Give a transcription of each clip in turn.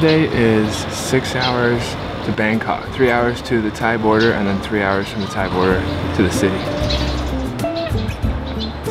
today is six hours to Bangkok, three hours to the Thai border, and then three hours from the Thai border to the city.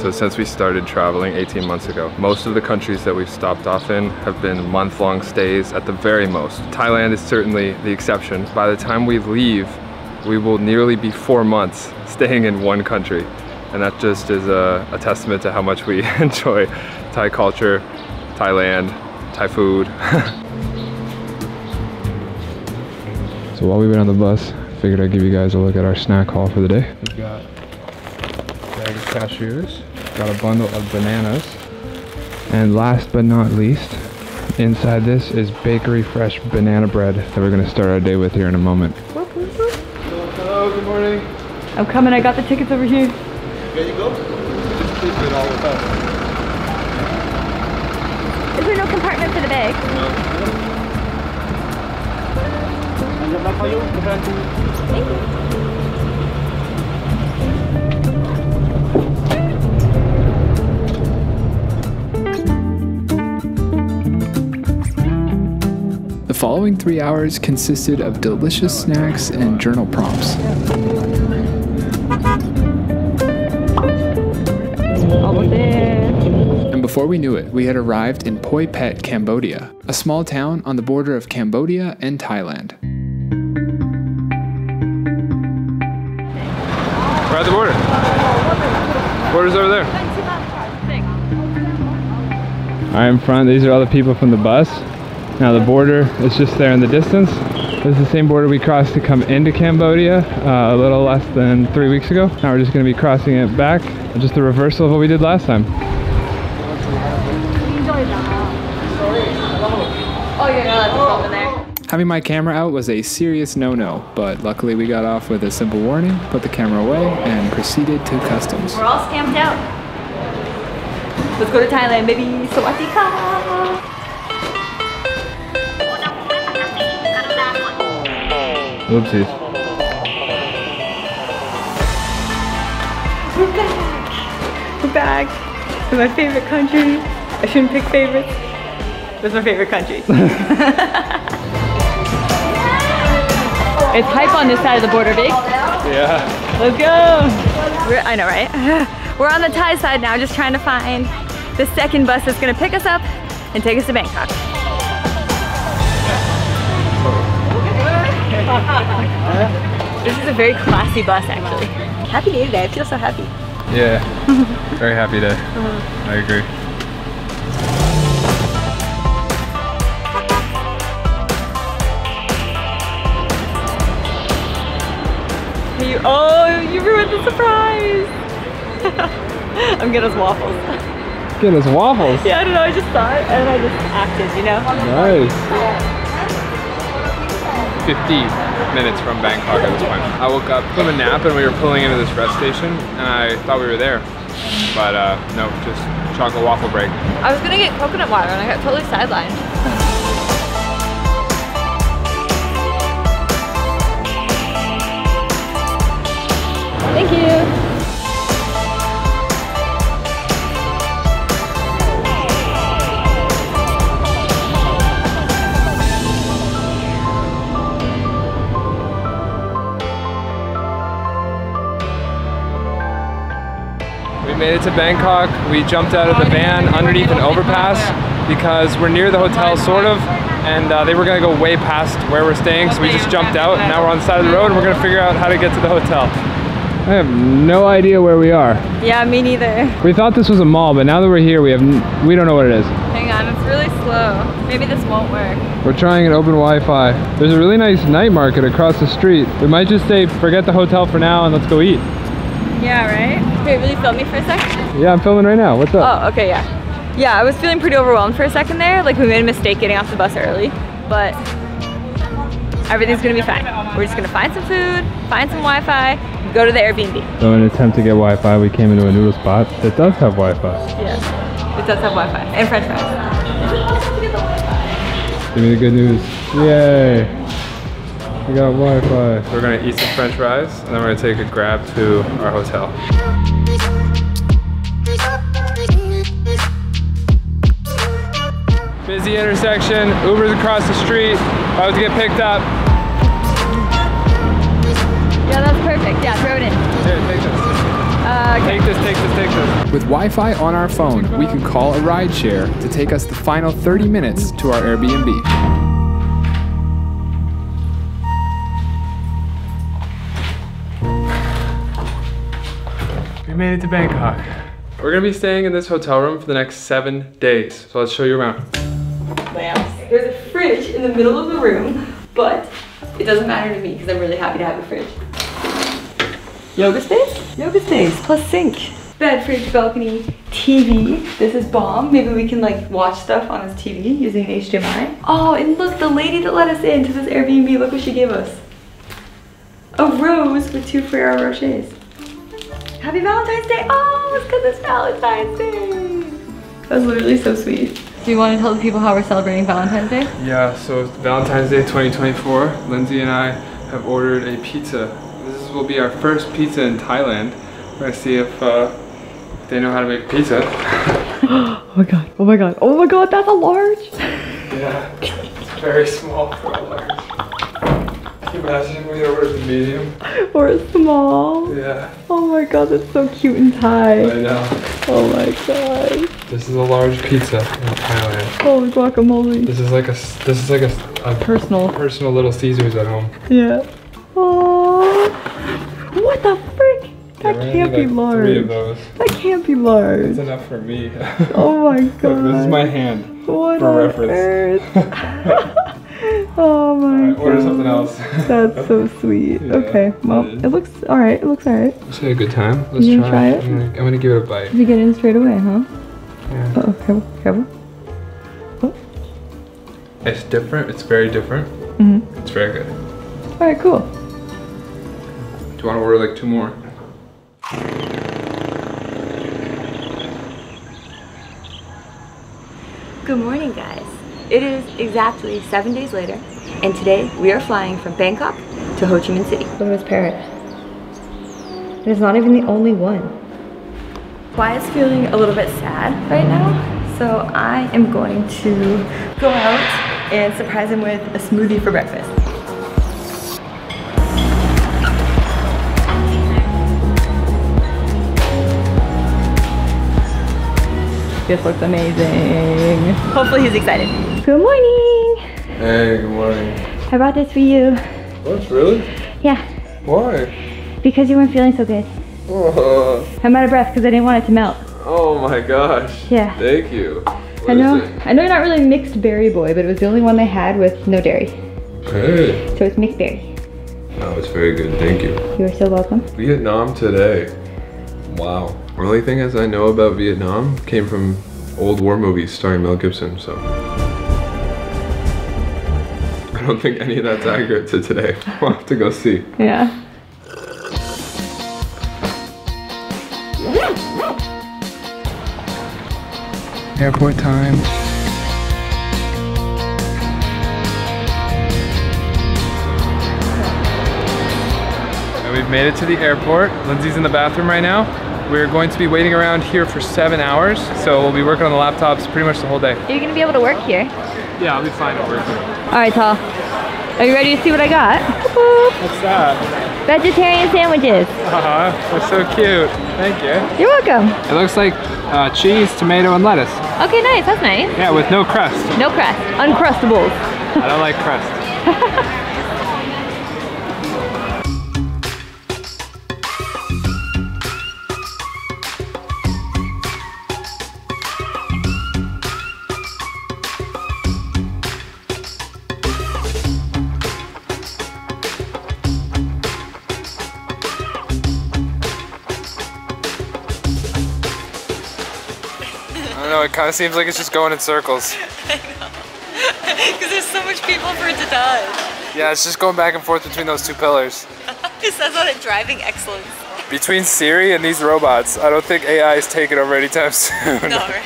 So since we started traveling 18 months ago, most of the countries that we've stopped off in have been month-long stays at the very most. Thailand is certainly the exception. By the time we leave, we will nearly be four months staying in one country. And that just is a, a testament to how much we enjoy Thai culture, Thailand, Thai food. so while we wait on the bus, figured I'd give you guys a look at our snack haul for the day. We've got a bag of cashews, got a bundle of bananas, and last but not least, inside this is bakery fresh banana bread that we're gonna start our day with here in a moment. Hello, good morning. I'm coming, I got the tickets over here. There you go. Just keep it all with us. Is there no compartment for the bag? The following three hours consisted of delicious snacks and journal prompts. And before we knew it, we had arrived in Poi Pet, Cambodia, a small town on the border of Cambodia and Thailand. We're at the border. Border's over there. All right, in front, these are all the people from the bus. Now the border is just there in the distance. This is the same border we crossed to come into Cambodia uh, a little less than three weeks ago. Now we're just gonna be crossing it back. Just the reversal of what we did last time. Oh, you're not allowed to film in there. Having my camera out was a serious no-no, but luckily we got off with a simple warning, put the camera away, and proceeded to customs. We're all stamped out. Let's go to Thailand, baby. Sawadee ah. Oopsies. We're back. We're back. To my favorite country. I shouldn't pick favorites. That's my favorite country. it's hype on this side of the border, big. Yeah. Let's go. We're, I know, right? We're on the Thai side now, just trying to find the second bus that's gonna pick us up and take us to Bangkok. this is a very classy bus, actually. Happy day today. I feel so happy. Yeah. Very happy day. I agree. Oh, you ruined the surprise. I'm getting us waffles. Get us waffles. Yeah, I don't know. I just saw it and I just acted, you know? Nice. 50 minutes from Bangkok at this point. I woke up from a nap and we were pulling into this rest station and I thought we were there. But uh, no, just chocolate waffle break. I was gonna get coconut water and I got totally sidelined. Thank you. We made it to Bangkok. We jumped out of the van underneath an overpass because we're near the hotel, sort of, and uh, they were gonna go way past where we're staying, so we just jumped out. And now we're on the side of the road, and we're gonna figure out how to get to the hotel. I have no idea where we are. Yeah, me neither. We thought this was a mall, but now that we're here, we have n- we don't know what it is. Hang on, it's really slow. Maybe this won't work. We're trying an open Wi-Fi. There's a really nice night market across the street. We might just say forget the hotel for now and let's go eat. Yeah, right? Wait, will you film me for a sec? Yeah, I'm filming right now. What's up? Oh, okay, yeah. Yeah, I was feeling pretty overwhelmed for a second there. Like we made a mistake getting off the bus early, but everything's gonna be fine. We're just gonna find some food, find some Wi-Fi, go to the Airbnb. So in an attempt to get Wi-Fi, we came into a noodle spot that does have Wi-Fi. Yeah, it does have Wi-Fi and French fries. Give me the good news. Yay! We got Wi-Fi. We're gonna eat some French fries, and then we're gonna take a grab to our hotel. Busy intersection, Uber's across the street, about to get picked up. Yeah, that's perfect. Yeah, throw it in. Here, take this. Uh, okay. Take this, take this, take this. With Wi Fi on our phone, we can call a rideshare to take us the final 30 minutes to our Airbnb. We made it to Bangkok. We're gonna be staying in this hotel room for the next seven days. So let's show you around. There's a fridge in the middle of the room, but it doesn't matter to me because I'm really happy to have a fridge. Yoga space? Yoga space plus sink. Bed, fridge, balcony, TV. This is bomb. Maybe we can like watch stuff on this TV using HDMI. Oh, and look, the lady that let us into this Airbnb, look what she gave us. A rose with two Ferrero Rochers. Happy Valentine's Day! Oh, it's because it's Valentine's Day! That's literally so sweet. Do you want to tell the people how we're celebrating Valentine's Day? Yeah, so it's Valentine's Day 2024. Lindsay and I have ordered a pizza. This will be our first pizza in Thailand. We're gonna see if uh, they know how to make pizza. Oh my god, oh my god, oh my god, that's a large! Yeah, it's very small for a large. Can you imagine we ordered the medium? Or a small. Yeah, Oh my god, that's so cute and Thai. I know. Oh my god. This is a large pizza in Thailand. Oh, guacamole. This is like a, this is like a, a Personal. personal little Caesars at home. Yeah. Oh. What the frick? That Yeah, can't be need, like, Three of large. those. That can't be large. It's enough for me. Oh my god. Look, this is my hand. What for reference. earth? oh my god. Order something else. That's so sweet. Yeah, okay, well, it is. it looks alright. It looks alright. Let's have a good time. Let's You gonna try it? I'm gonna, I'm gonna give it a bite. You get in straight away, huh? Yeah. Uh oh, careful, careful. It's different. It's very different. hmm It's very good. Alright, cool. Do you want to order like two more? Good morning, guys. It is exactly seven days later, and today we are flying from Bangkok to Ho Chi Minh City. Look at this parrot. And it's not even the only one. Wyatt's feeling a little bit sad right now, so I am going to go out and surprise him with a smoothie for breakfast. This looks amazing. Hopefully he's excited. Good morning. Hey, good morning. I brought this for you. What, really? Yeah, Why? because you weren't feeling so good. Oh, I'm out of breath because I didn't want it to melt. oh my gosh. Yeah. Thank you. I know. I know you're not really mixed berry boy, but it was the only one they had with no dairy. Hey. So it's mixed berry. Oh, it's very good. Thank you. You are so welcome. Vietnam today. Wow. The only thing as I know about Vietnam came from old war movies starring Mel Gibson, so. I don't think any of that's accurate to today. We'll have to go see. Yeah. Airport time. And we've made it to the airport. Lindsay's in the bathroom right now. We're going to be waiting around here for seven hours, so we'll be working on the laptops pretty much the whole day. Are You're gonna be able to work here. Yeah, I'll be fine at work. All right, Tal. Are you ready to see what I got? What's that? Vegetarian sandwiches. Uh-huh, they're so cute. Thank you. You're welcome. It looks like uh, cheese, tomato, and lettuce. Okay, nice. That's nice. Yeah, with no crust. No crust. Uncrustables. I don't like crust. it kind of seems like it's just going in circles. Because there's so much people for it to die. Yeah, it's just going back and forth between those two pillars. It says on it driving excellence. Between Siri and these robots, I don't think AI is taking over anytime soon. No, right?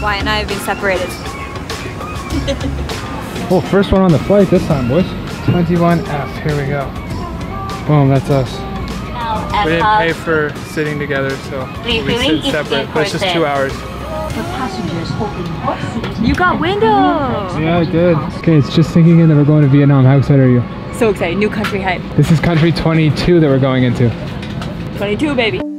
Wyatt and I have been separated. Oh, first one on the flight this time, boys. 21F, here we go. Boom, that's us. Now We didn't pay for sitting together, so we Refilling sit separate. But it's just two hours. for passengers holding hot seat. You got windows. Yeah, I did. Okay, it's just sinking in that we're going to Vietnam. How excited are you? So excited. New country hype. This is country 22 that we're going into. 22, baby.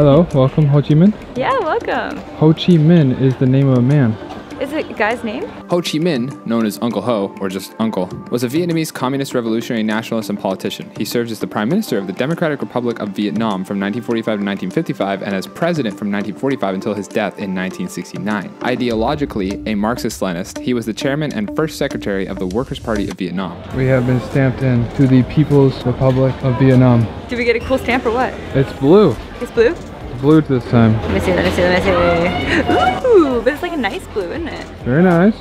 Hello, welcome Ho Chi Minh. Yeah, welcome. Ho Chi Minh is the name of a man. Is it a guy's name? Ho Chi Minh, known as Uncle Ho, or just Uncle, was a Vietnamese communist revolutionary nationalist and politician. He served as the Prime Minister of the Democratic Republic of Vietnam from 1945 to 1955 and as President from 1945 until his death in 1969. Ideologically a Marxist Leninist, he was the chairman and first secretary of the Workers' Party of Vietnam. We have been stamped in to the People's Republic of Vietnam. Did we get a cool stamp or what? It's blue. It's blue? Blue this time. Let me see, let me see, let me see. Ooh, but it's like a nice blue, isn't it? Very nice.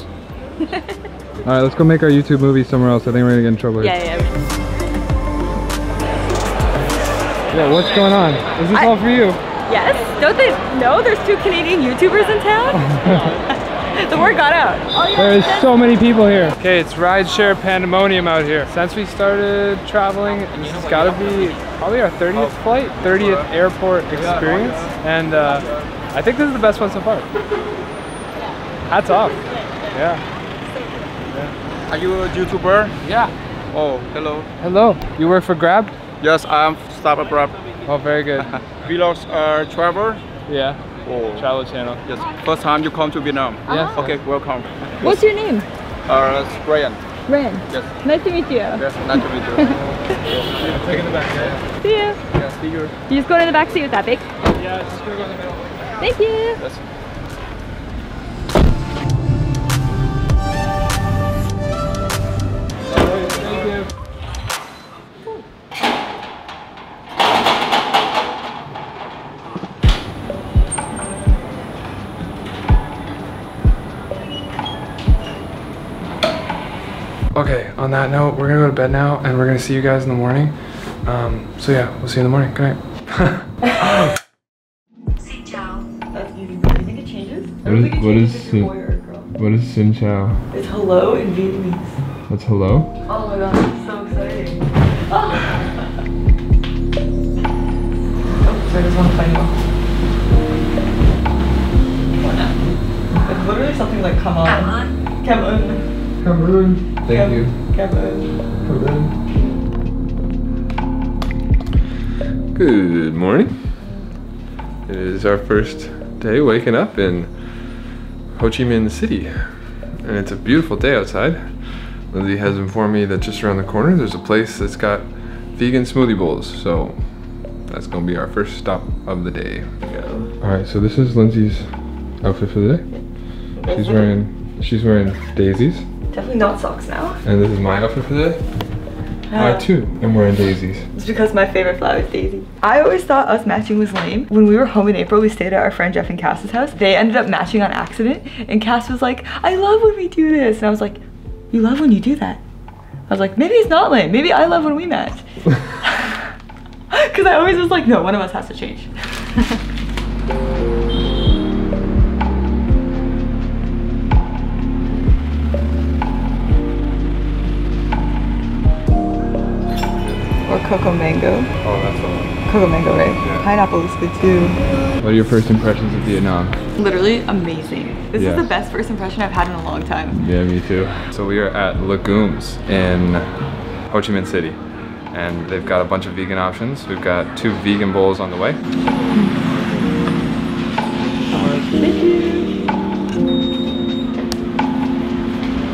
All right, let's go make our YouTube movie somewhere else. I think we're gonna get in trouble here. Yeah, yeah. Yeah, what's going on? Is this I- all for you? Yes? Don't they know there's two Canadian YouTubers in town? the word got out. Oh, yeah. There is so many people here. Okay, it's rideshare pandemonium out here. Since we started traveling, this has got to be probably our 30th flight, 30th airport experience, and uh, I think this is the best one so far. Hats off. Yeah. Are you a YouTuber? Yeah. Oh, hello. Hello. You work for Grab? Yes, I'm Startup Grab. Oh, very good. Vlogs are travel. yeah. Oh, Travel channel. yes. First time you come to Vietnam. Yes. Okay, welcome. What's your name? Uh, it's Brian. Ren. Yes. Nice to meet you. Yes, nice to meet you. Taking the back. See you. yeah, see you. You just going in the back seat with that big? Yeah, just go in the middle. Thank you. Yes. On that note, we're gonna go to bed now and we're gonna see you guys in the morning. Um, so yeah, we'll see you in the morning. Good night. Xin chào. That's easy. Do you think it changes? What is- what is it? What is Xin Chao? It's hello in Vietnamese. That's hello? Oh my god, it's so exciting. Oh, sorry, I just want to find you. What now? It's literally something like come Cảm on. ơn. Come on. Cameroon. Thank you. On. Good morning. It is our first day waking up in Ho Chi Minh City. And it's a beautiful day outside. Lindsay has informed me that just around the corner there's a place that's got vegan smoothie bowls. So that's gonna be our first stop of the day. Yeah. Alright, so this is Lindsay's outfit for the day. She's wearing she's wearing daisies. Definitely not socks now. And this is my outfit for the day. I uh, too am wearing daisies. It's because my favorite flower is daisy. I always thought us matching was lame. When we were home in April, we stayed at our friend Jeff and Cass's house. They ended up matching on accident, and Cass was like, I love when we do this. And I was like, You love when you do that? I was like, Maybe it's not lame. Maybe I love when we match. Because I always was like, No, one of us has to change. or cocoa mango. Oh, that's the one. Cocoa mango, right? Pineapple is good too. What are your first impressions of Vietnam? Literally amazing. This Yeah. is the best first impression I've had in a long time. Yeah, me too. So we are at Legumes in Ho Chi Minh City. And they've got a bunch of vegan options. We've got two vegan bowls on the way.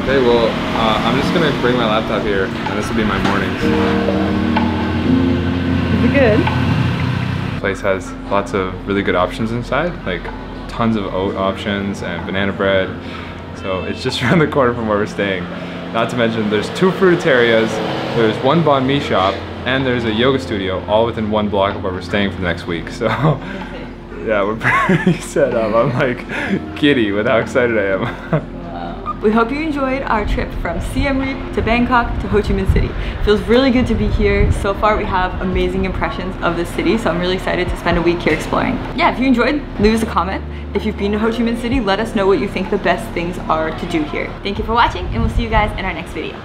Okay, well, uh, I'm just gonna bring my laptop here, and this will be my mornings. It good? place has lots of really good options inside, like tons of oat options and banana bread. So it's just around the corner from where we're staying. Not to mention there's two fruitarias, there's one banh mi shop, and there's a yoga studio all within one block of where we're staying for the next week. So yeah, we're pretty set up. I'm like giddy with how excited I am. We hope you enjoyed our trip from Siem Reap to Bangkok to Ho Chi Minh City. Feels really good to be here. So far we have amazing impressions of the city, so I'm really excited to spend a week here exploring. Yeah, if you enjoyed, leave us a comment. If you've been to Ho Chi Minh City, let us know what you think the best things are to do here. Thank you for watching, and we'll see you guys in our next video.